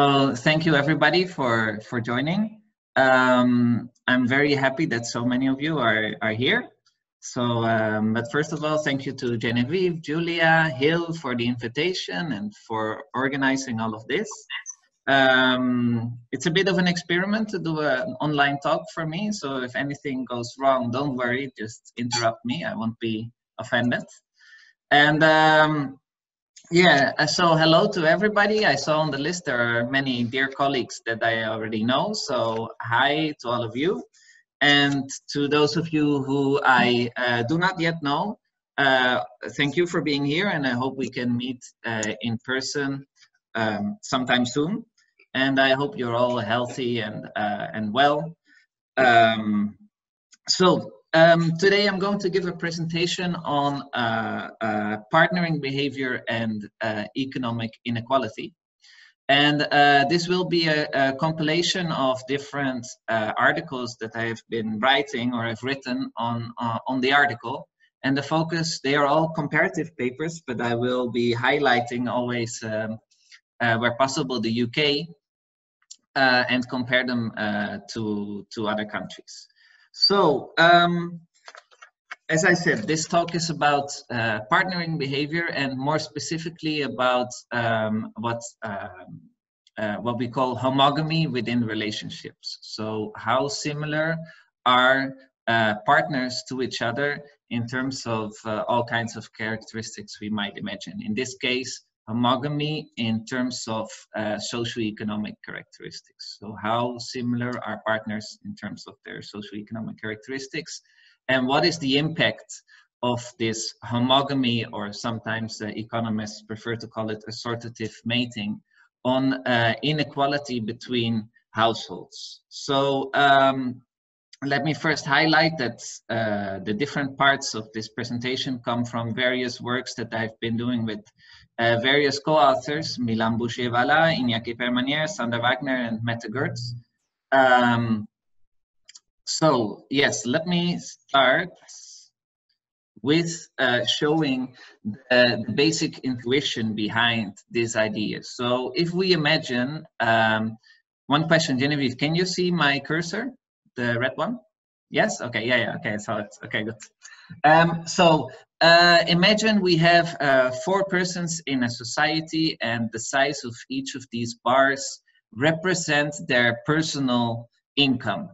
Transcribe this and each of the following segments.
So thank you everybody for, for joining. Um, I'm very happy that so many of you are, are here. So, um, but first of all, thank you to Genevieve, Julia, Hill for the invitation and for organizing all of this. Um, it's a bit of an experiment to do an online talk for me. So if anything goes wrong, don't worry, just interrupt me. I won't be offended. And um, yeah, uh, so hello to everybody. I saw on the list there are many dear colleagues that I already know. So hi to all of you. And to those of you who I uh, do not yet know, uh, thank you for being here and I hope we can meet uh, in person um, sometime soon and I hope you're all healthy and uh, and well. Um, so um, today I'm going to give a presentation on uh, uh, partnering behavior and uh, economic inequality. And uh, this will be a, a compilation of different uh, articles that I have been writing or I've written on, on the article. And the focus, they are all comparative papers, but I will be highlighting always um, where possible the UK uh, and compare them uh, to, to other countries. So, um, as I said, this talk is about uh, partnering behavior and more specifically about um, what, um, uh, what we call homogamy within relationships. So how similar are uh, partners to each other in terms of uh, all kinds of characteristics we might imagine. In this case, homogamy in terms of uh, socioeconomic characteristics. So how similar are partners in terms of their socioeconomic characteristics and what is the impact of this homogamy or sometimes uh, economists prefer to call it assortative mating on uh, inequality between households. So um, let me first highlight that uh, the different parts of this presentation come from various works that I've been doing with uh, various co-authors, Milan Bouchet-Valat, Iñaki Permanyer, Sander Wagner, and Mette Gertz. Um, so, yes, let me start with uh, showing the, the, basic intuition behind this idea. So if we imagine, um, one question, Genevieve, can you see my cursor, the red one? Yes, okay, yeah, yeah, okay, So it's okay, good. Um, so uh, imagine we have uh, four persons in a society and the size of each of these bars represent their personal income.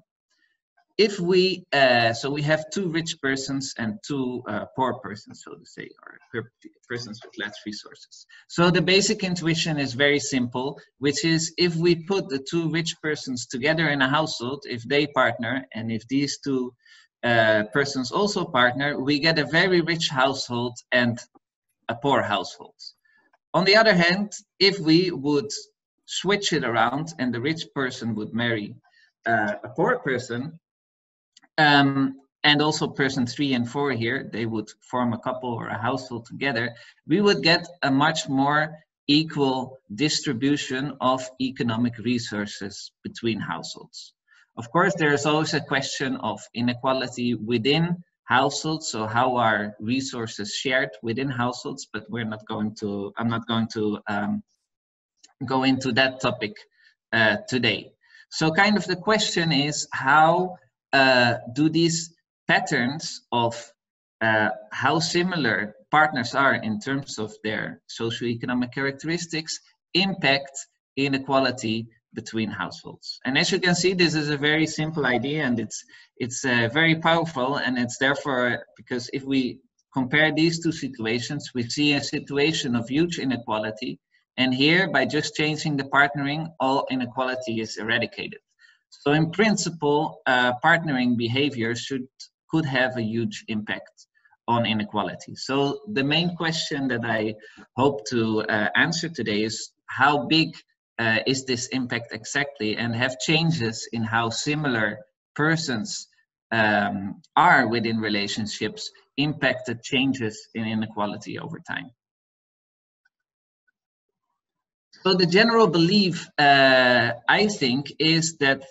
If we, uh, so we have two rich persons and two uh, poor persons, so to say, or persons with less resources. So the basic intuition is very simple, which is if we put the two rich persons together in a household, if they partner, and if these two uh, persons also partner, we get a very rich household and a poor household. On the other hand, if we would switch it around and the rich person would marry uh, a poor person, um, and also person three and four here, they would form a couple or a household together, we would get a much more equal distribution of economic resources between households. Of course, there is always a question of inequality within households. So how are resources shared within households? But we're not going to, I'm not going to um, go into that topic uh, today. So kind of the question is how uh, do these patterns of uh, how similar partners are in terms of their socioeconomic characteristics impact inequality between households. And as you can see, this is a very simple idea and it's, it's uh, very powerful and it's therefore, because if we compare these two situations, we see a situation of huge inequality. And here, by just changing the partnering, all inequality is eradicated. So in principle, uh, partnering behavior should could have a huge impact on inequality. So the main question that I hope to uh, answer today is how big uh, is this impact exactly and have changes in how similar persons um, are within relationships impacted changes in inequality over time. So the general belief, uh, I think, is that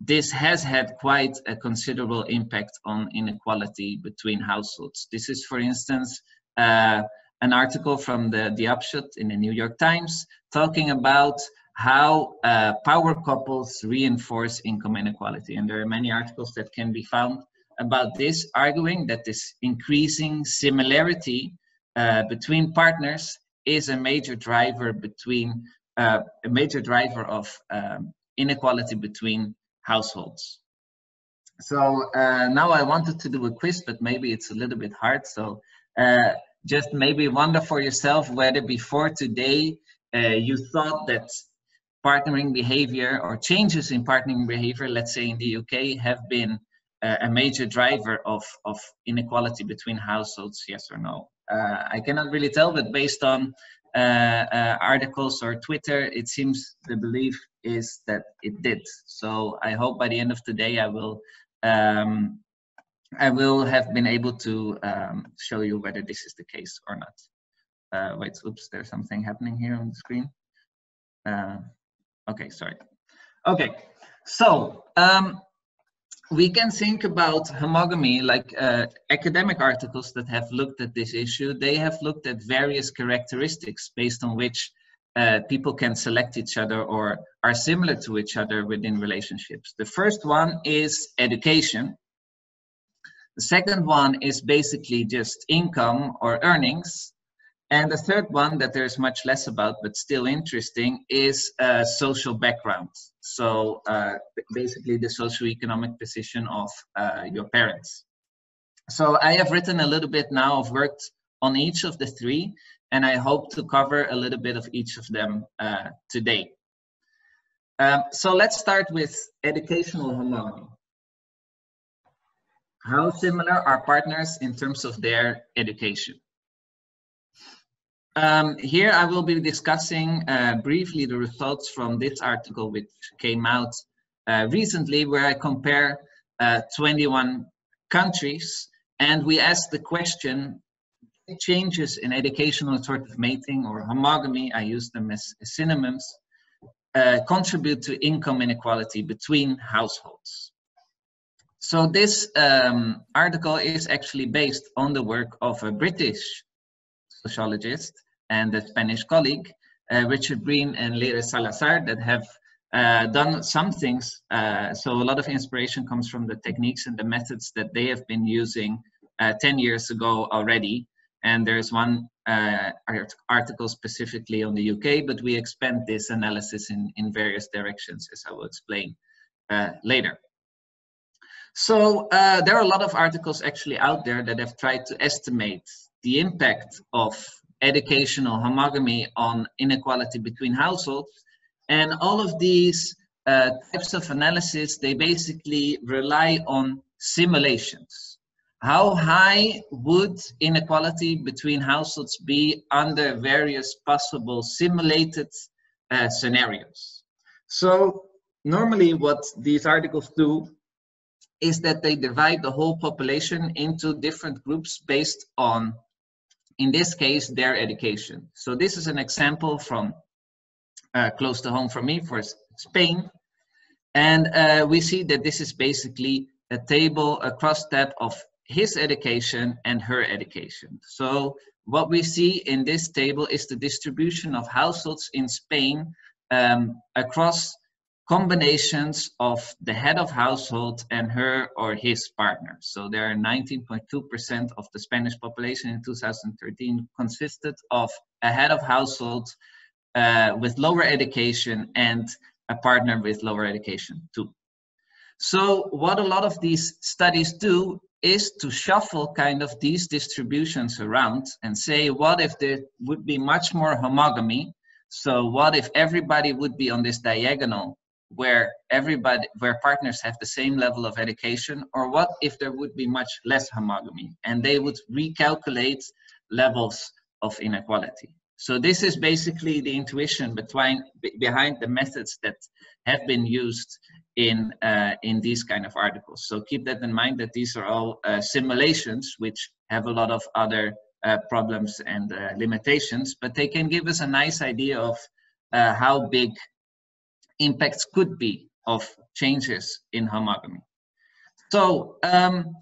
this has had quite a considerable impact on inequality between households. This is, for instance, uh, an article from the, the Upshot in the New York Times talking about how uh, power couples reinforce income inequality. And there are many articles that can be found about this, arguing that this increasing similarity uh, between partners is a major driver between uh, a major driver of um, inequality between households. So uh, now I wanted to do a quiz, but maybe it's a little bit hard. So uh, just maybe wonder for yourself whether before today uh, you thought that partnering behavior or changes in partnering behavior, let's say in the UK, have been uh, a major driver of, of inequality between households, yes or no? Uh, I cannot really tell, but based on articles or Twitter, it seems the belief is that it did. So I hope by the end of the day, I will um, I will have been able to um, show you whether this is the case or not. Uh, wait, oops, there's something happening here on the screen. Uh, okay, sorry. Okay, so um, we can think about homogamy like uh, academic articles that have looked at this issue. They have looked at various characteristics based on which uh, people can select each other or are similar to each other within relationships. The first one is education. The second one is basically just income or earnings and the third one that there's much less about, but still interesting, is uh, social background. So uh, basically the socioeconomic position of uh, your parents. So I have written a little bit now, I've worked on each of the three, and I hope to cover a little bit of each of them uh, today. Um, so let's start with educational homogamy. How similar are partners in terms of their education? Um, here I will be discussing uh, briefly the results from this article which came out uh, recently where I compare uh, 21 countries and we ask the question changes in educational assortative mating or homogamy, I use them as, as synonyms, uh, contribute to income inequality between households. So this um, article is actually based on the work of a British sociologist and a Spanish colleague, uh, Richard Breen and Leire Salazar, that have uh, done some things. Uh, so a lot of inspiration comes from the techniques and the methods that they have been using uh, 10 years ago already. And there's one uh, art article specifically on the UK, but we expand this analysis in, in various directions, as I will explain later. So uh, there are a lot of articles actually out there that have tried to estimate the impact of educational homogamy on inequality between households. And all of these uh, types of analysis, they basically rely on simulations. How high would inequality between households be under various possible simulated uh, scenarios? So normally what these articles do is that they divide the whole population into different groups based on, in this case, their education. So this is an example from uh, close to home for me, for Spain. And uh, we see that this is basically a table, a cross tab of his education and her education. So what we see in this table is the distribution of households in Spain um, across combinations of the head of household and her or his partner. So there are 19.2% of the Spanish population in 2013 consisted of a head of household uh, with lower education and a partner with lower education too. So what a lot of these studies do is to shuffle kind of these distributions around and say, what if there would be much more homogamy? So what if everybody would be on this diagonal where everybody where partners have the same level of education? Or what if there would be much less homogamy and they would recalculate levels of inequality? So this is basically the intuition between, behind the methods that have been used in uh, in these kind of articles. So keep that in mind that these are all uh, simulations which have a lot of other uh, problems and uh, limitations but they can give us a nice idea of uh, how big impacts could be of changes in homogamy. So um,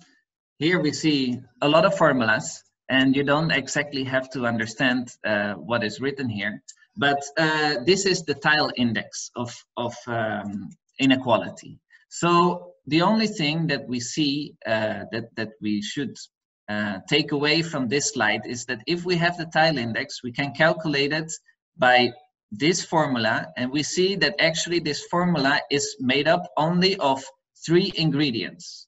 here we see a lot of formulas and you don't exactly have to understand uh, what is written here. But uh, this is the Theil index of, of um, inequality. So the only thing that we see uh, that, that we should uh, take away from this slide is that if we have the Theil index, we can calculate it by this formula and we see that actually this formula is made up only of three ingredients.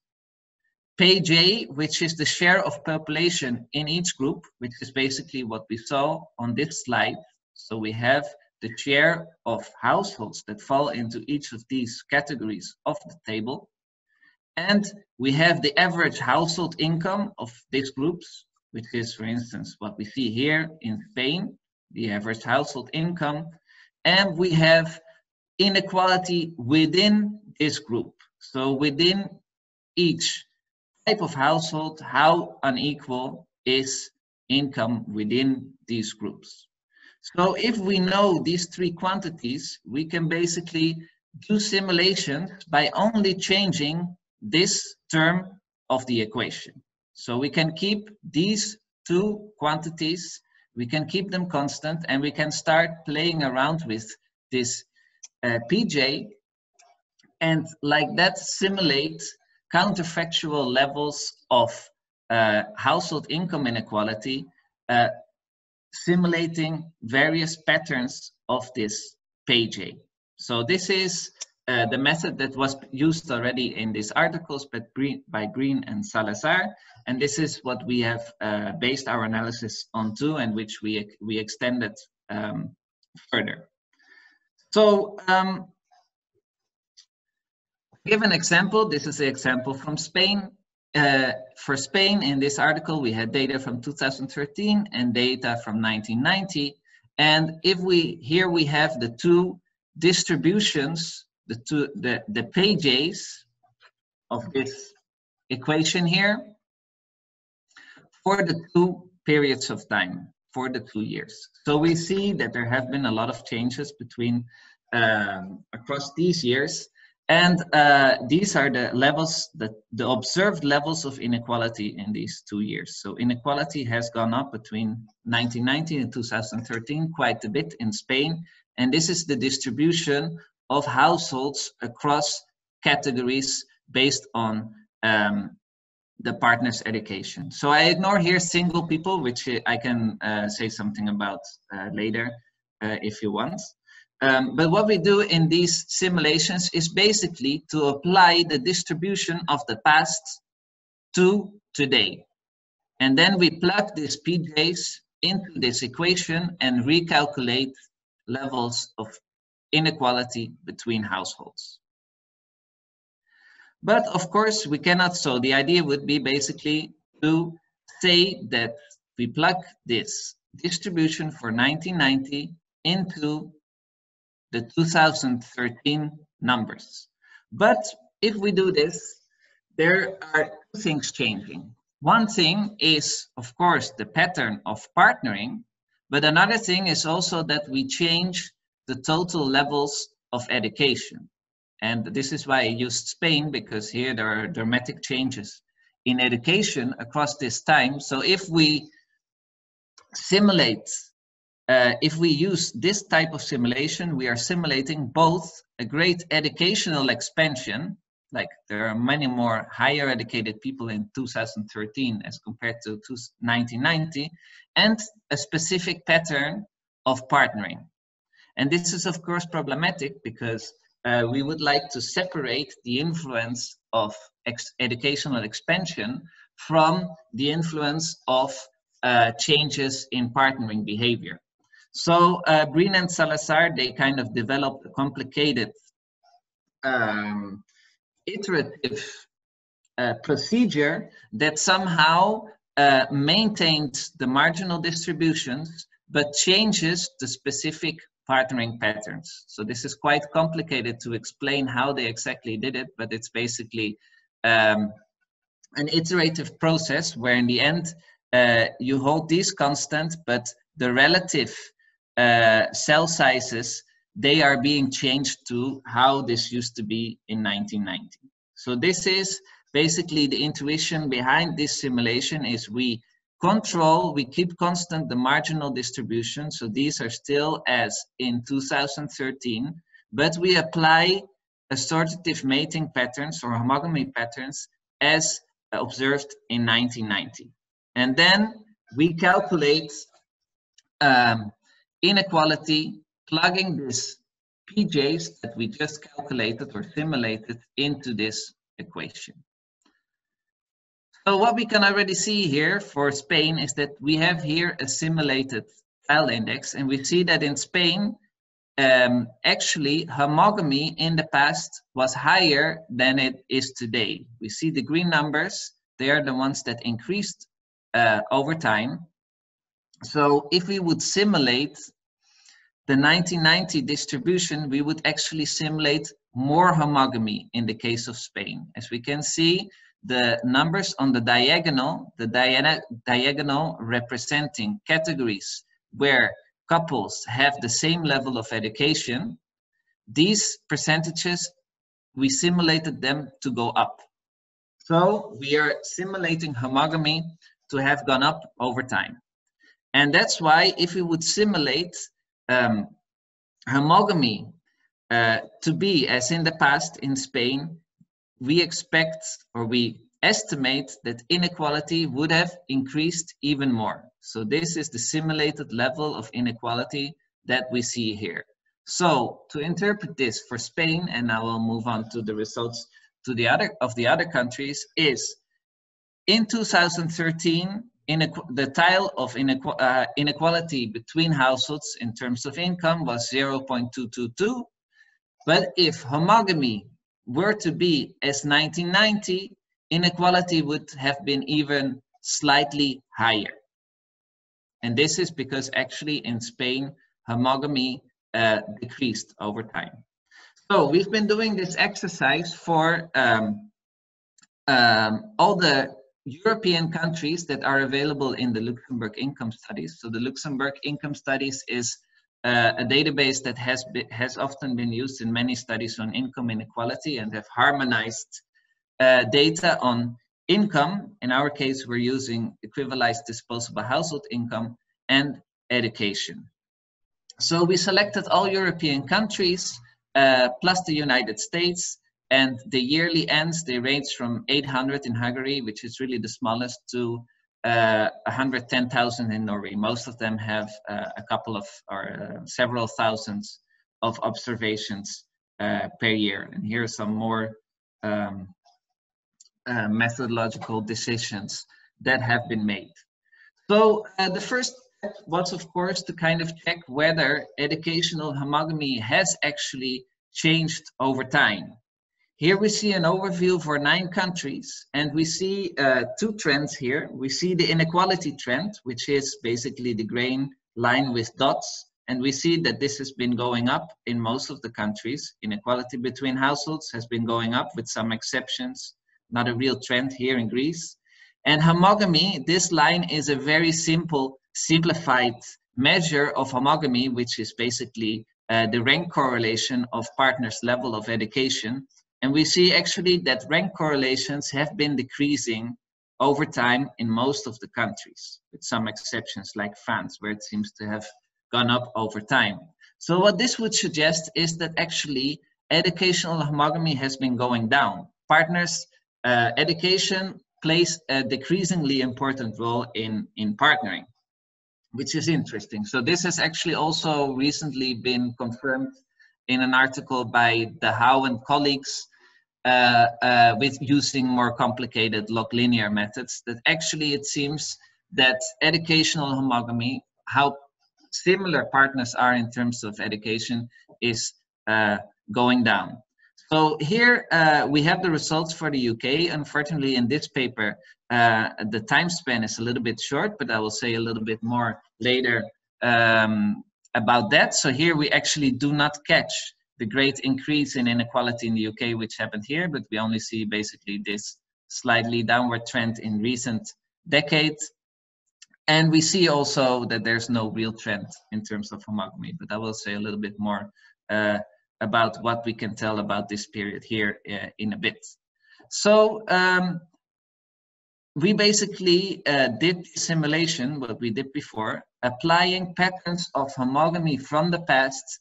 PJ, which is the share of population in each group, which is basically what we saw on this slide. So we have the share of households that fall into each of these categories of the table. And we have the average household income of these groups, which is, for instance, what we see here in Spain, the average household income. And we have inequality within this group. So within each type of household, how unequal is income within these groups. So if we know these three quantities, we can basically do simulations by only changing this term of the equation. So we can keep these two quantities, we can keep them constant and we can start playing around with this uh, PJ and like that simulate counterfactual levels of uh, household income inequality, uh, simulating various patterns of this PJ. So this is uh, the method that was used already in these articles by Breen, by Breen and Salazar, and this is what we have uh, based our analysis on too, and which we, we extended um, further. So um, give an example. This is an example from Spain. Uh, for Spain, in this article, we had data from 2013 and data from 1990. And if we, here we have the two distributions, the two, the, the pages of this equation here for the two periods of time, for the two years. So we see that there have been a lot of changes between um, across these years and uh, these are the levels, that the observed levels of inequality in these two years. So inequality has gone up between 1990 and 2013 quite a bit in Spain. And this is the distribution of households across categories based on um, the partner's education. So I ignore here single people, which I can uh, say something about uh, later uh, if you want. Um, but what we do in these simulations is basically to apply the distribution of the past to today. And then we plug these PJs into this equation and recalculate levels of inequality between households. But of course, we cannot, so the idea would be basically to say that we plug this distribution for 1990 into the 2013 numbers. But if we do this, there are two things changing. One thing is, of course, the pattern of partnering, but another thing is also that we change the total levels of education. And this is why I used Spain, because here there are dramatic changes in education across this time. So if we simulate uh, if we use this type of simulation, we are simulating both a great educational expansion, like there are many more higher educated people in 2013 as compared to 1990, and a specific pattern of partnering. And this is of course problematic because uh, we would like to separate the influence of ex educational expansion from the influence of uh, changes in partnering behavior. So uh, Breen and Salazar, they kind of developed a complicated um, iterative uh, procedure that somehow uh, maintains the marginal distributions, but changes the specific partnering patterns. So this is quite complicated to explain how they exactly did it, but it's basically um, an iterative process where in the end, uh, you hold these constant, but the relative uh, cell sizes, they are being changed to how this used to be in 1990. So this is basically the intuition behind this simulation is we control, we keep constant the marginal distribution. So these are still as in 2013, but we apply assortative mating patterns or homogamy patterns as observed in 1990. And then we calculate um, inequality plugging this PJs that we just calculated or simulated into this equation. So what we can already see here for Spain is that we have here a simulated Theil index and we see that in Spain, um, actually homogamy in the past was higher than it is today. We see the green numbers, they are the ones that increased uh, over time. So if we would simulate the 1990 distribution, we would actually simulate more homogamy in the case of Spain. As we can see, the numbers on the diagonal, the diagonal representing categories where couples have the same level of education, these percentages, we simulated them to go up. So we are simulating homogamy to have gone up over time. And that's why if we would simulate um, homogamy uh, to be as in the past in Spain, we expect or we estimate that inequality would have increased even more. So this is the simulated level of inequality that we see here. So to interpret this for Spain, and I will move on to the results to the other of the other countries, is in 2013, the Theil of inequ uh, inequality between households in terms of income was 0.222. But if homogamy were to be as 1990, inequality would have been even slightly higher. And this is because actually in Spain, homogamy uh, decreased over time. So we've been doing this exercise for um, um, all the European countries that are available in the Luxembourg income studies. So the Luxembourg income studies is uh, a database that has been, has often been used in many studies on income inequality and have harmonized uh, data on income. In our case, we're using equivalized disposable household income and education. So we selected all European countries uh, plus the United States and the yearly ends, they range from 800 in Hungary, which is really the smallest, to uh, 110,000 in Norway. Most of them have uh, a couple of or uh, several thousands of observations uh, per year. And here are some more um, uh, methodological decisions that have been made. So the first step was, of course, to kind of check whether educational homogamy has actually changed over time. Here we see an overview for nine countries, and we see uh, two trends here. We see the inequality trend, which is basically the grain line with dots, and we see that this has been going up in most of the countries. Inequality between households has been going up with some exceptions, not a real trend here in Greece. And homogamy, this line is a very simple, simplified measure of homogamy, which is basically uh, the rank correlation of partners' level of education and we see actually that rank correlations have been decreasing over time in most of the countries, with some exceptions like France, where it seems to have gone up over time. So what this would suggest is that actually educational homogamy has been going down. Partners, uh, education plays a decreasingly important role in, in partnering, which is interesting. So this has actually also recently been confirmed in an article by De Hauw and colleagues uh, uh, with using more complicated log linear methods that actually it seems that educational homogamy, how similar partners are in terms of education is uh, going down. So here uh, we have the results for the UK. Unfortunately, in this paper, uh, the time span is a little bit short, but I will say a little bit more later um, about that. So here we actually do not catch the great increase in inequality in the UK, which happened here, but we only see basically this slightly downward trend in recent decades. And we see also that there's no real trend in terms of homogamy, but I will say a little bit more uh, about what we can tell about this period here uh, in a bit. So um, we basically uh, did simulation, what we did before, applying patterns of homogamy from the past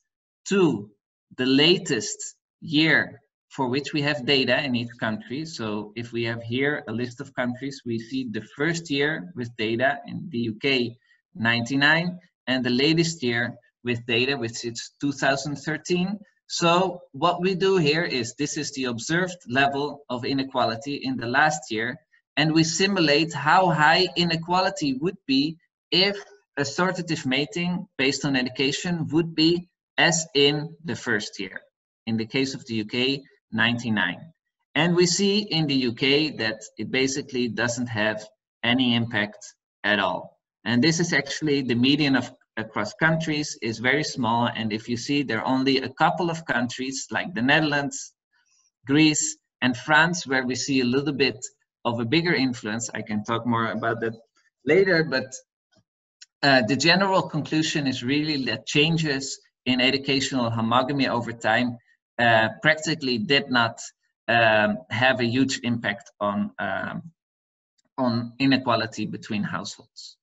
to the latest year for which we have data in each country. So if we have here a list of countries, we see the first year with data in the UK, 99, and the latest year with data, which is 2013. So what we do here is this is the observed level of inequality in the last year, and we simulate how high inequality would be if assortative mating based on education would be as in the first year. In the case of the UK, 99. And we see in the UK that it basically doesn't have any impact at all. And this is actually the median of across countries is very small. And if you see, there are only a couple of countries like the Netherlands, Greece, and France, where we see a little bit of a bigger influence. I can talk more about that later, but uh, the general conclusion is really that changes in educational homogamy over time uh, practically did not um, have a huge impact on, um, on inequality between households.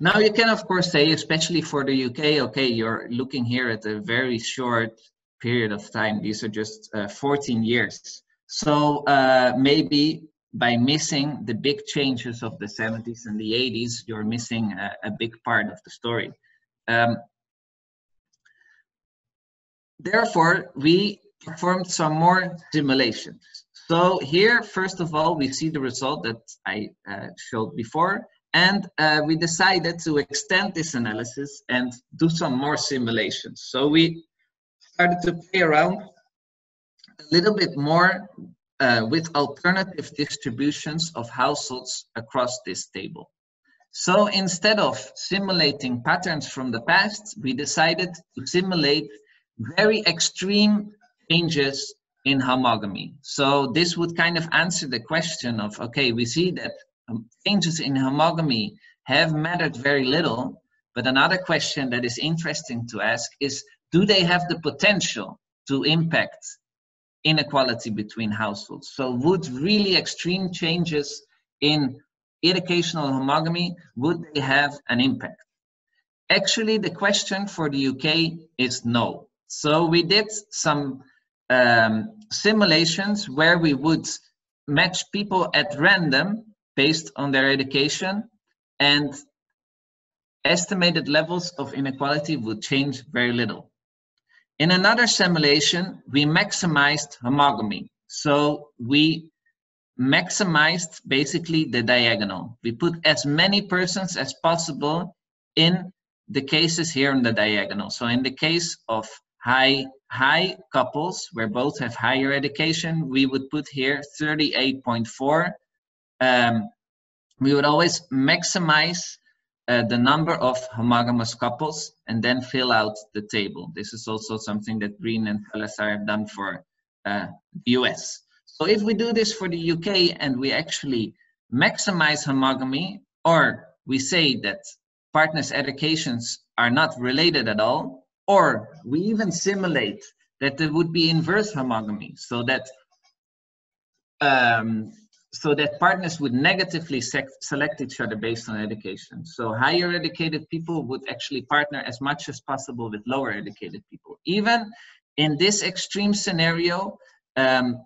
Now you can of course say, especially for the UK, okay, you're looking here at a very short period of time. These are just uh, 14 years. So uh, maybe by missing the big changes of the 70s and the 80s, you're missing a, a big part of the story. Um, therefore, we performed some more simulations. So here, first of all, we see the result that I uh, showed before. And uh, we decided to extend this analysis and do some more simulations. So we started to play around a little bit more uh, with alternative distributions of households across this table. So instead of simulating patterns from the past, we decided to simulate very extreme changes in homogamy. So this would kind of answer the question of, okay, we see that um, changes in homogamy have mattered very little. But another question that is interesting to ask is, do they have the potential to impact inequality between households? So would really extreme changes in educational homogamy, would they have an impact? Actually, the question for the UK is no. So we did some um, simulations where we would match people at random based on their education and estimated levels of inequality would change very little. In another simulation, we maximized homogamy. So we maximized basically the diagonal. We put as many persons as possible in the cases here on the diagonal. So in the case of high high couples where both have higher education, we would put here 38.4 um, we would always maximize uh, the number of homogamous couples and then fill out the table. This is also something that Breen and Salazar have done for uh, the US. So if we do this for the UK and we actually maximize homogamy, or we say that partners' educations are not related at all, or we even simulate that there would be inverse homogamy, so that um, so that partners would negatively select each other based on education. So higher educated people would actually partner as much as possible with lower educated people. Even in this extreme scenario, um,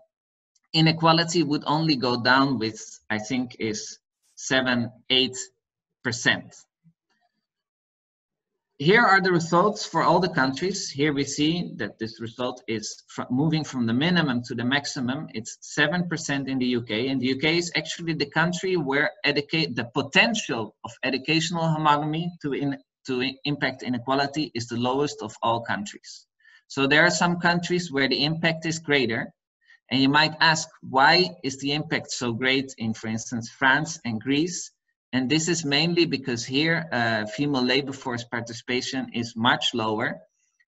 inequality would only go down with, I think, is seven, eight percent here are the results for all the countries. Here we see that this result is moving from the minimum to the maximum. It's 7% in the UK. And the UK is actually the country where the potential of educational homogamy to, in, to impact inequality is the lowest of all countries. So there are some countries where the impact is greater. And you might ask, why is the impact so great in, for instance, France and Greece? And this is mainly because here uh, female labor force participation is much lower,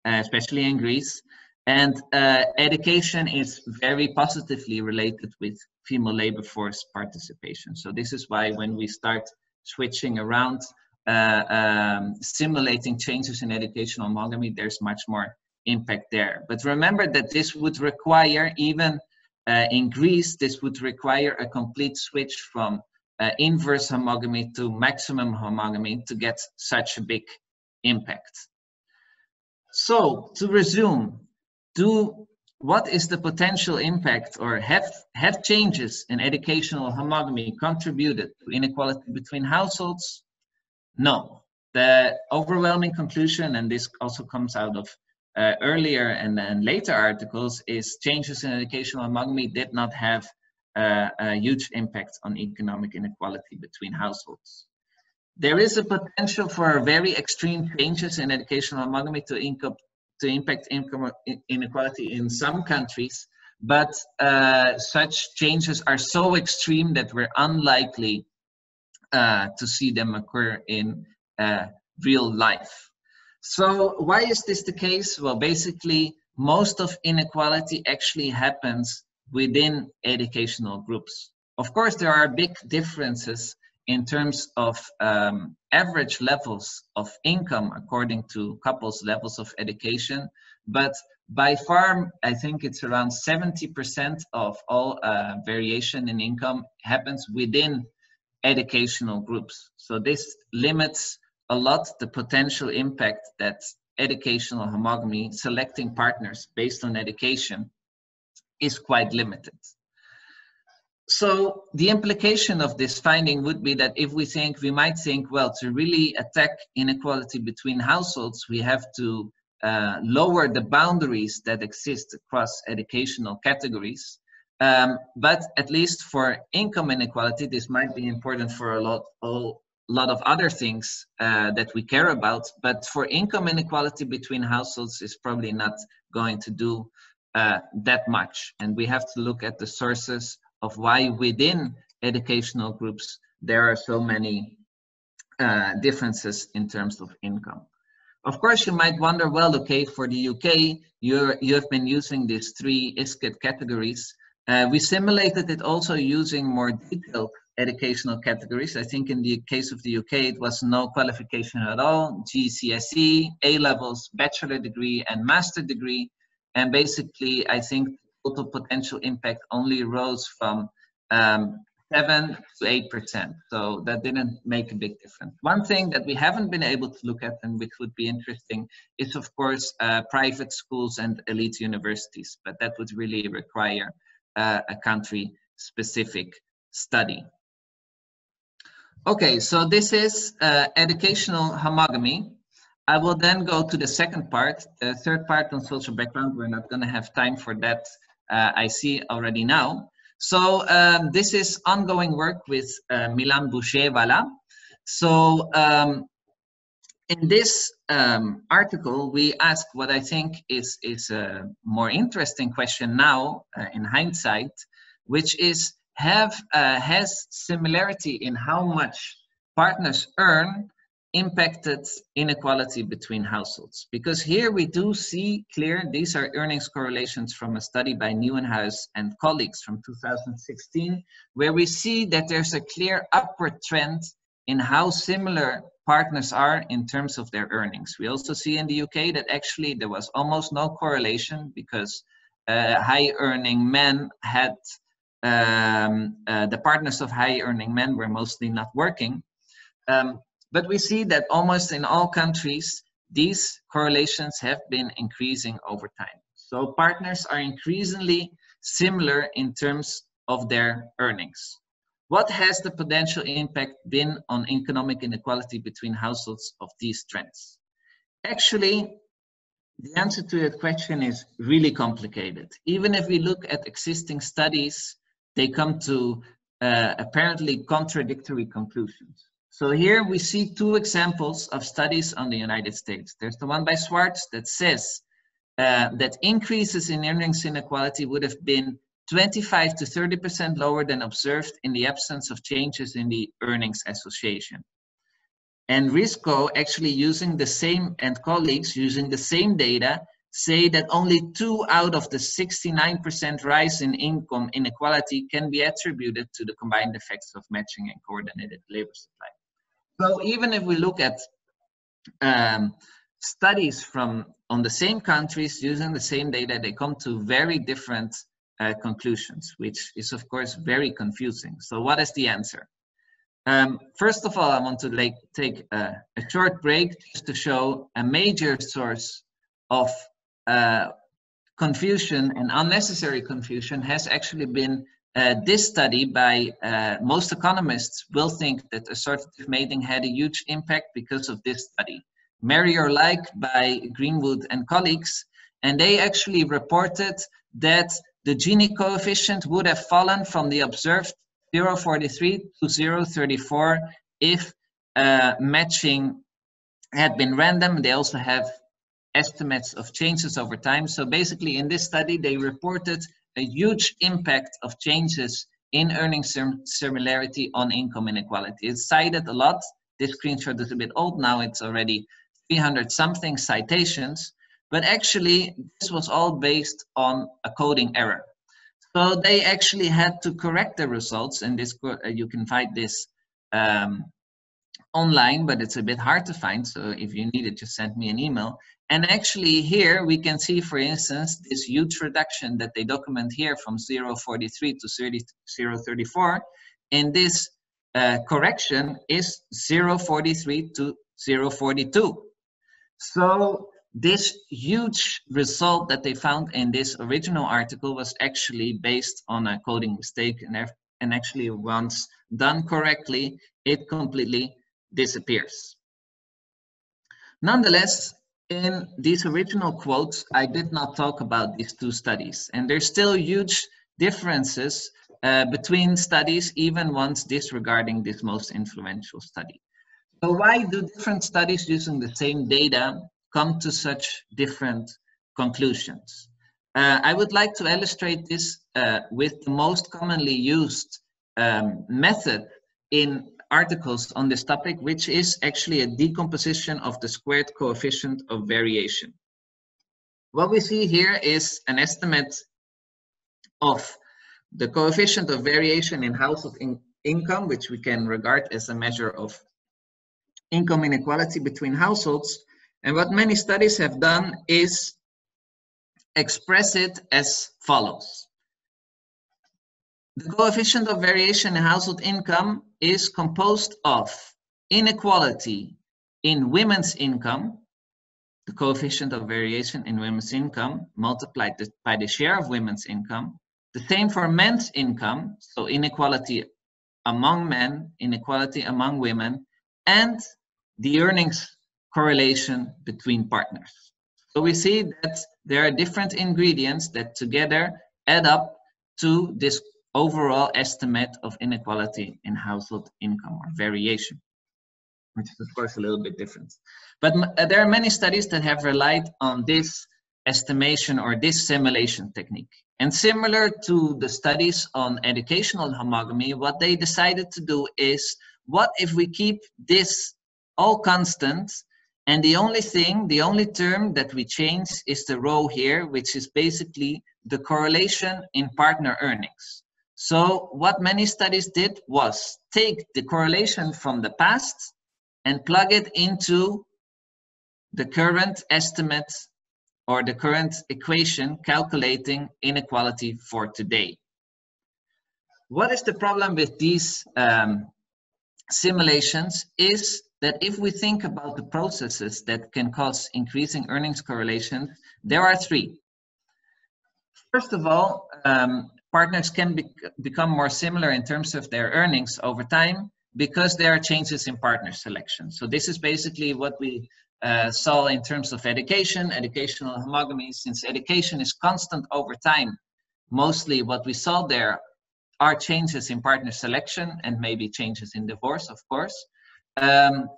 uh, especially in Greece. And uh, education is very positively related with female labor force participation. So this is why when we start switching around, uh, um, simulating changes in educational homogamy, there's much more impact there. But remember that this would require, even uh, in Greece, this would require a complete switch from uh, inverse homogamy to maximum homogamy to get such a big impact. So to resume, do what is the potential impact or have, have changes in educational homogamy contributed to inequality between households? No. The overwhelming conclusion, and this also comes out of uh, earlier and later articles, is changes in educational homogamy did not have uh, a huge impact on economic inequality between households. There is a potential for very extreme changes in educational homogamy to, income, to impact income inequality in some countries, but uh, such changes are so extreme that we're unlikely uh, to see them occur in uh, real life. So why is this the case? Well, basically, most of inequality actually happens within educational groups. Of course, there are big differences in terms of um, average levels of income according to couples' levels of education, but by far, I think it's around 70% of all uh, variation in income happens within educational groups. So this limits a lot the potential impact that educational homogamy, selecting partners based on education, is quite limited. So the implication of this finding would be that if we think, we might think, well, to really attack inequality between households, we have to uh, lower the boundaries that exist across educational categories. Um, but at least for income inequality, this might be important for a lot, all, lot of other things uh, that we care about. But for income inequality between households is probably not going to do uh, that much. And we have to look at the sources of why within educational groups there are so many uh, differences in terms of income. Of course, you might wonder, well, okay, for the UK, you you have been using these three ISCED categories. Uh, we simulated it also using more detailed educational categories. I think in the case of the UK, it was no qualification at all, GCSE, A-levels, bachelor degree, and master degree. And basically, I think total potential impact only rose from um, 7 to 8%. So that didn't make a big difference. One thing that we haven't been able to look at and which would be interesting is, of course, uh, private schools and elite universities, but that would really require uh, a country specific study. Okay, so this is uh, educational homogamy. I will then go to the second part, the third part on social background. We're not going to have time for that, uh, I see already now. So um, this is ongoing work with uh, Milan Bouchet-Valat. So um, in this um, article, we ask what I think is, is a more interesting question now uh, in hindsight, which is have uh, has similarity in how much partners earn impacted inequality between households. Because here we do see clear, these are earnings correlations from a study by Nieuwenhuis and colleagues from 2016, where we see that there's a clear upward trend in how similar partners are in terms of their earnings. We also see in the UK that actually there was almost no correlation because uh, high earning men had um, uh, the partners of high earning men were mostly not working. Um, but we see that almost in all countries, these correlations have been increasing over time. So partners are increasingly similar in terms of their earnings. What has the potential impact been on economic inequality between households of these trends? Actually, the answer to that question is really complicated. Even if we look at existing studies, they come to uh, apparently contradictory conclusions. So here we see two examples of studies on the United States. There's the one by Schwartz that says uh, that increases in earnings inequality would have been 25 to 30% lower than observed in the absence of changes in the earnings association. And Hryshko actually using the same, and colleagues using the same data say that only two out of the 69% rise in income inequality can be attributed to the combined effects of matching and coordinated labor supply. So even if we look at um, studies from on the same countries using the same data, they come to very different uh, conclusions, which is of course very confusing. So what is the answer? Um, first of all, I want to like, take a, a, short break just to show a major source of uh, confusion and unnecessary confusion has actually been uh, this study by uh, most economists will think that assortative mating had a huge impact because of this study. Marry Your Like by Greenwood and colleagues, and they actually reported that the Gini coefficient would have fallen from the observed 0.43 to 0.34 if uh, matching had been random. They also have estimates of changes over time. So basically in this study, they reported a huge impact of changes in earnings similarity on income inequality. It's cited a lot. This screenshot is a bit old now. It's already 300 something citations, but actually this was all based on a coding error. So they actually had to correct the results and this you can find this um, online, but it's a bit hard to find. So if you need it, just send me an email. And actually here we can see, for instance, this huge reduction that they document here from 0.43 to 30, 0.34. And this uh, correction is 0.43 to 0.42. So this huge result that they found in this original article was actually based on a coding mistake and, and actually once done correctly, it completely disappears. Nonetheless, in these original quotes, I did not talk about these two studies and there's still huge differences uh, between studies, even ones disregarding this most influential study. So why do different studies using the same data come to such different conclusions? Uh, I would like to illustrate this uh, with the most commonly used um, method in articles on this topic, which is actually a decomposition of the squared coefficient of variation. What we see here is an estimate of the coefficient of variation in household in income, which we can regard as a measure of income inequality between households. And what many studies have done is express it as follows. The coefficient of variation in household income is composed of inequality in women's income, the coefficient of variation in women's income multiplied by the share of women's income. The same for men's income, so inequality among men, inequality among women, and the earnings correlation between partners. So we see that there are different ingredients that together add up to this overall estimate of inequality in household income or variation, which is of course a little bit different. But uh, there are many studies that have relied on this estimation or this simulation technique. And similar to the studies on educational homogamy, what they decided to do is, what if we keep this all constant. And the only thing, the only term that we change is the row here, which is basically the correlation in partner earnings. So what many studies did was take the correlation from the past and plug it into the current estimate or the current equation calculating inequality for today. What is the problem with these um, simulations is that if we think about the processes that can cause increasing earnings correlation, there are three. First of all, um, partners can be, become more similar in terms of their earnings over time because there are changes in partner selection. So this is basically what we uh, saw in terms of education, educational homogamy, since education is constant over time. Mostly what we saw there are changes in partner selection and maybe changes in divorce, of course. Um,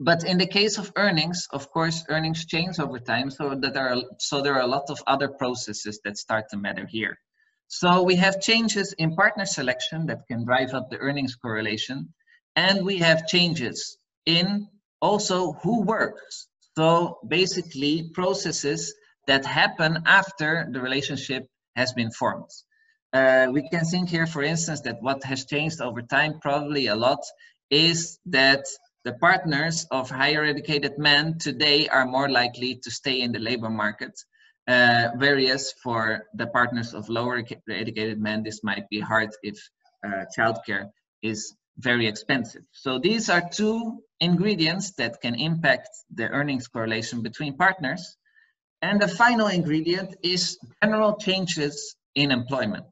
but in the case of earnings, of course, earnings change over time, so that there are so there are a lot of other processes that start to matter here. So we have changes in partner selection that can drive up the earnings correlation, and we have changes in also who works. So basically, processes that happen after the relationship has been formed. Uh, we can think here, for instance, that what has changed over time, probably a lot, is that the partners of higher educated men today are more likely to stay in the labor market. Uh, whereas for the partners of lower educated men, this might be hard if uh, childcare is very expensive. So these are two ingredients that can impact the earnings correlation between partners. And the final ingredient is general changes in employment.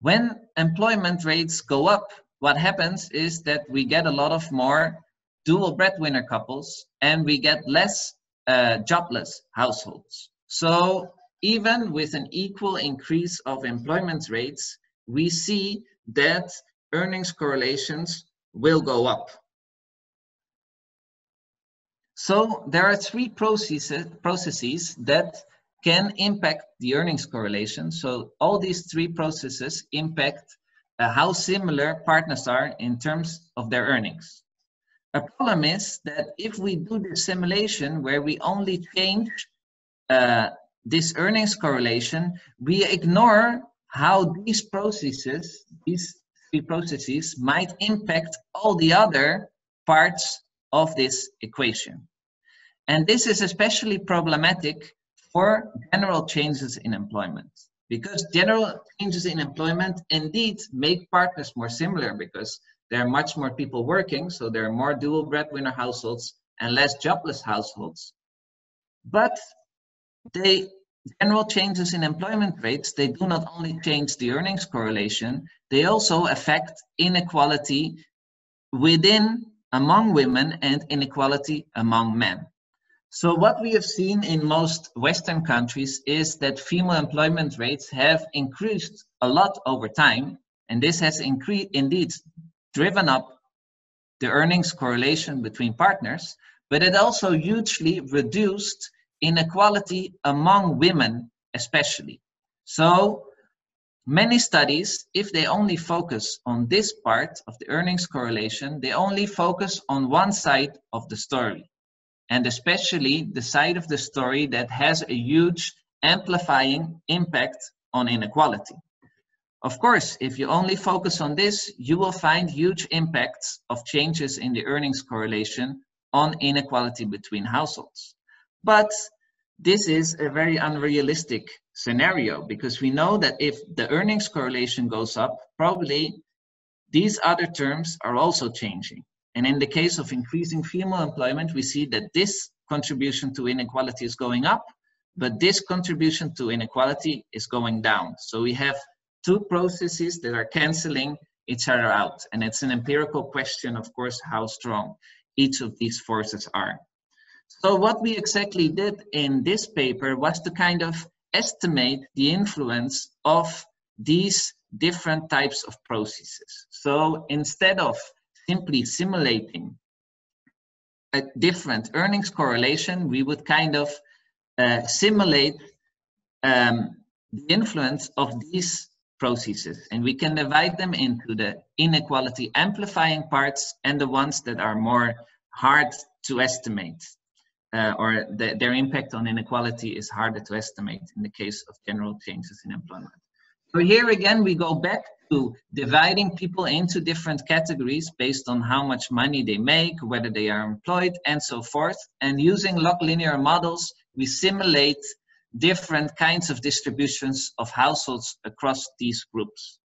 When employment rates go up, what happens is that we get a lot of more dual breadwinner couples and we get less uh, jobless households. So even with an equal increase of employment rates, we see that earnings correlations will go up. So there are three processes, processes that can impact the earnings correlation. So all these three processes impact uh, how similar partners are in terms of their earnings. A problem is that if we do the simulation where we only change uh, this earnings correlation, we ignore how these processes, these three processes, might impact all the other parts of this equation. And this is especially problematic for general changes in employment because general changes in employment indeed make partners more similar because there are much more people working, so there are more dual breadwinner households and less jobless households. But they general changes in employment rates, they do not only change the earnings correlation, they also affect inequality within among women and inequality among men. So what we have seen in most Western countries is that female employment rates have increased a lot over time, and this has indeed driven up the earnings correlation between partners, but it also hugely reduced inequality among women especially. So many studies, if they only focus on this part of the earnings correlation, they only focus on one side of the story. And especially the side of the story that has a huge amplifying impact on inequality. Of course, if you only focus on this, you will find huge impacts of changes in the earnings correlation on inequality between households. But this is a very unrealistic scenario because we know that if the earnings correlation goes up, probably these other terms are also changing. And in the case of increasing female employment, we see that this contribution to inequality is going up, but this contribution to inequality is going down. So we have two processes that are canceling each other out. And it's an empirical question, of course, how strong each of these forces are. So what we exactly did in this paper was to kind of estimate the influence of these different types of processes. So instead of simply simulating a different earnings correlation, we would kind of uh, simulate um, the influence of these processes. And we can divide them into the inequality amplifying parts and the ones that are more hard to estimate uh, or the, their impact on inequality is harder to estimate in the case of general changes in employment. So here again, we go back to dividing people into different categories based on how much money they make, whether they are employed, and so forth. And using log linear models, we simulate different kinds of distributions of households across these groups.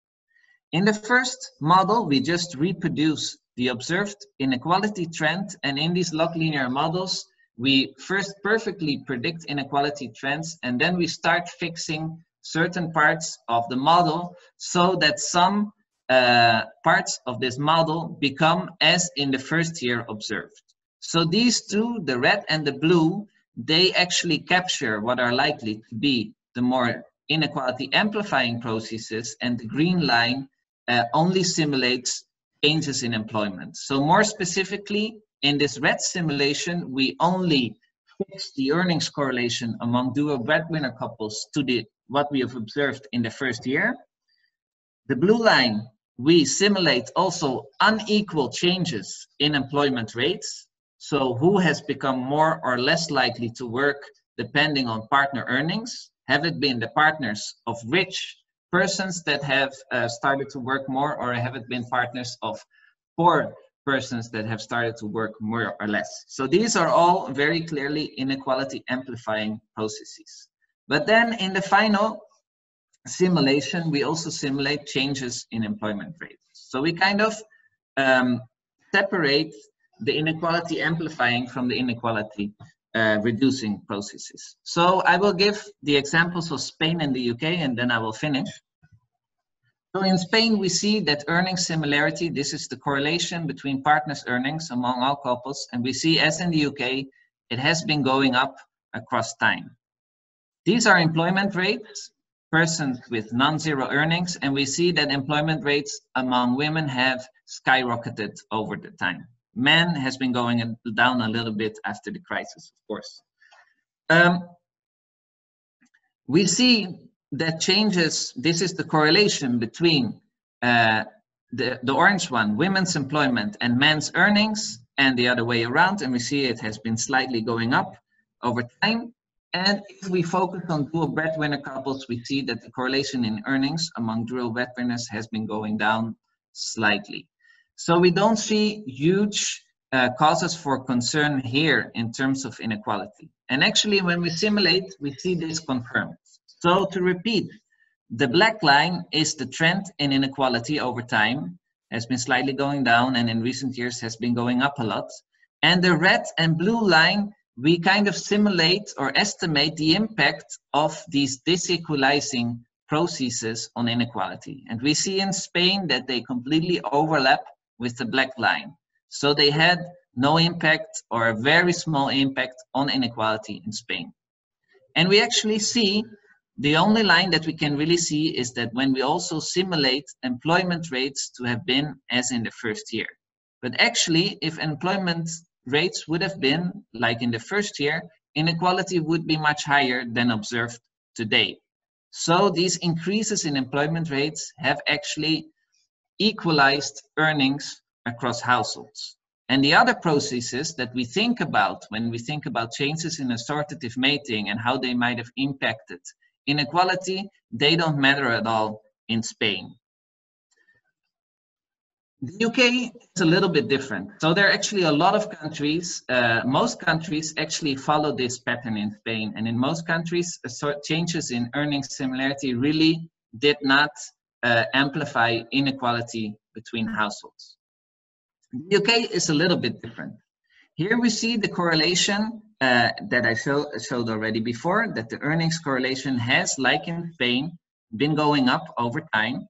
In the first model, we just reproduce the observed inequality trend, and in these log linear models, we first perfectly predict inequality trends and then we start fixing certain parts of the model so that some uh, parts of this model become as in the first year observed. So these two, the red and the blue, they actually capture what are likely to be the more inequality amplifying processes and the green line uh, only simulates changes in employment. So more specifically, in this red simulation, we only fix the earnings correlation among dual breadwinner couples to the what we have observed in the first year. The blue line, we simulate also unequal changes in employment rates. So who has become more or less likely to work depending on partner earnings? Have it been the partners of rich persons that have uh, started to work more or have it been partners of poor persons that have started to work more or less. So these are all very clearly inequality amplifying processes. But then in the final simulation, we also simulate changes in employment rates. So we kind of um, separate the inequality amplifying from the inequality uh, reducing processes. So I will give the examples of Spain and the UK and then I will finish. So in Spain, we see that earnings similarity, this is the correlation between partners' earnings among all couples, and we see as in the UK, it has been going up across time. These are employment rates, persons with non-zero earnings, and we see that employment rates among women have skyrocketed over the time. Men has been going down a little bit after the crisis, of course. Um, we see that changes, this is the correlation between uh, the, the orange one, women's employment and men's earnings, and the other way around, and we see it has been slightly going up over time. And if we focus on dual breadwinner couples, we see that the correlation in earnings among dual breadwinners has been going down slightly. So we don't see huge uh, causes for concern here in terms of inequality. And actually, when we simulate, we see this confirmed. So to repeat, the black line is the trend in inequality over time, has been slightly going down and in recent years has been going up a lot. And the red and blue line, we kind of simulate or estimate the impact of these disequalizing processes on inequality. And we see in Spain that they completely overlap with the black line. So they had no impact or a very small impact on inequality in Spain. And we actually see the only line that we can really see is that when we also simulate employment rates to have been as in the first year. But actually, if employment rates would have been like in the first year, inequality would be much higher than observed today. So these increases in employment rates have actually equalized earnings across households. And the other processes that we think about when we think about changes in assortative mating and how they might have impacted inequality, they don't matter at all in Spain. The UK is a little bit different. So there are actually a lot of countries, uh, most countries actually follow this pattern in Spain. And in most countries, changes in earnings similarity really did not uh, amplify inequality between households. The UK is a little bit different. Here we see the correlation uh, that I show, showed already before, that the earnings correlation has, like in Spain, been going up over time,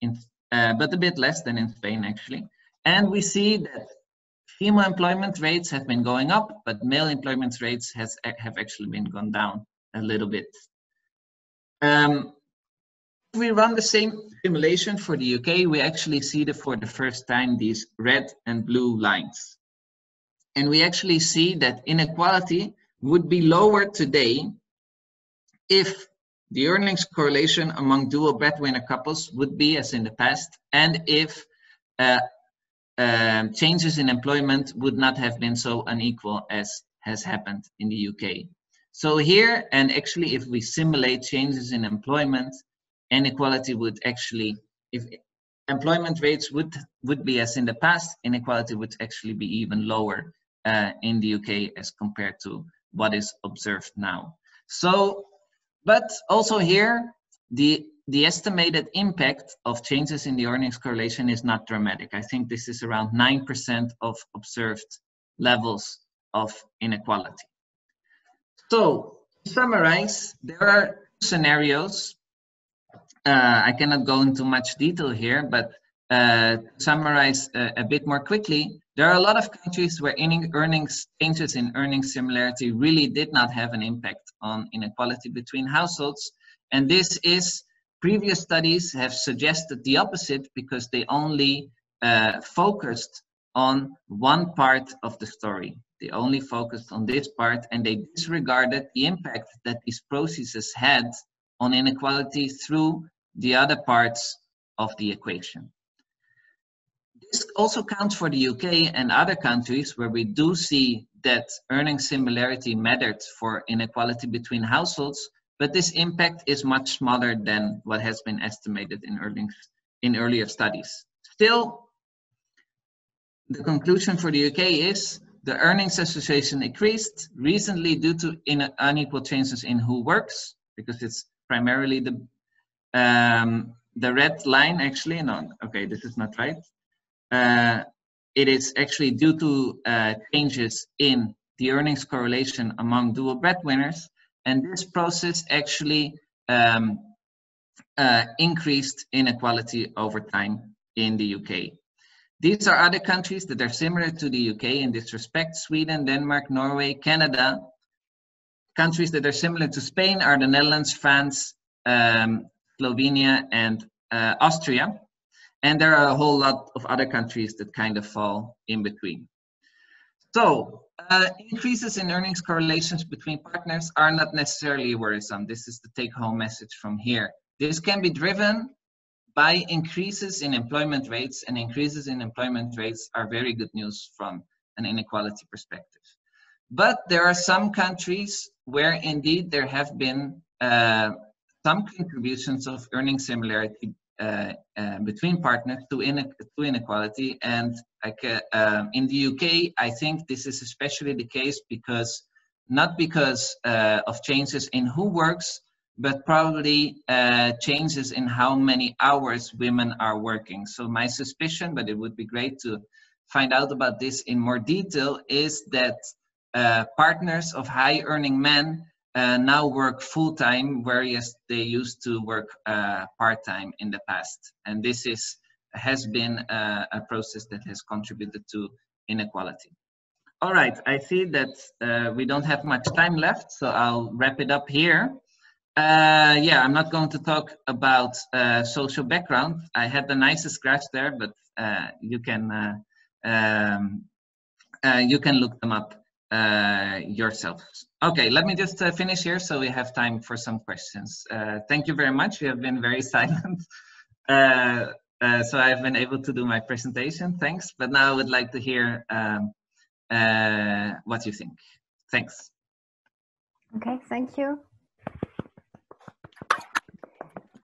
in, uh, but a bit less than in Spain actually. And we see that female employment rates have been going up, but male employment rates has have actually been gone down a little bit. Um, if we run the same simulation for the UK, we actually see the, for the first time these red and blue lines. And we actually see that inequality would be lower today if the earnings correlation among dual breadwinner couples would be as in the past, and if uh, um, changes in employment would not have been so unequal as has happened in the UK. So here, and actually if we simulate changes in employment, inequality would actually, if employment rates would, would be as in the past, inequality would actually be even lower uh, in the UK as compared to what is observed now. So, but also here, the, the estimated impact of changes in the earnings correlation is not dramatic. I think this is around 9% of observed levels of inequality. So, to summarize, there are scenarios. Uh, I cannot go into much detail here, but uh, summarize uh, a bit more quickly, there are a lot of countries where earnings changes in earnings similarity really did not have an impact on inequality between households. And this is, previous studies have suggested the opposite because they only uh, focused on one part of the story. They only focused on this part and they disregarded the impact that these processes had on inequality through the other parts of the equation. This also counts for the UK and other countries where we do see that earning similarity mattered for inequality between households, but this impact is much smaller than what has been estimated in, earnings, in earlier studies. Still, the conclusion for the UK is the earnings association increased recently due to unequal changes in who works, because it's primarily the um, the red line actually, no, okay, this is not right. Uh, it is actually due to uh, changes in the earnings correlation among dual breadwinners. And this process actually um, uh, increased inequality over time in the UK. These are other countries that are similar to the UK in this respect. Sweden, Denmark, Norway, Canada. Countries that are similar to Spain are the Netherlands, France, um, Slovenia, and uh, Austria. And there are a whole lot of other countries that kind of fall in between. So uh, increases in earnings correlations between partners are not necessarily worrisome. This is the take home message from here. This can be driven by increases in employment rates and increases in employment rates are very good news from an inequality perspective. But there are some countries where indeed there have been uh, some contributions of earning similarity uh, uh, between partners to, to inequality. And uh, um, in the UK, I think this is especially the case because not because uh, of changes in who works, but probably changes in how many hours women are working. So my suspicion, but it would be great to find out about this in more detail, is that partners of high earning men uh, now work full time, whereas they used to work uh, part time in the past. And this is has been uh, a process that has contributed to inequality. All right, I see that uh, we don't have much time left, so I'll wrap it up here. Uh, yeah, I'm not going to talk about uh, social background. I had the nicest scratch there, but you can um, you can look them up uh, yourself. Okay, let me just finish here so we have time for some questions. Uh, thank you very much. You have been very silent. so I've been able to do my presentation. Thanks. But now I would like to hear um, what you think. Thanks. Okay, thank you.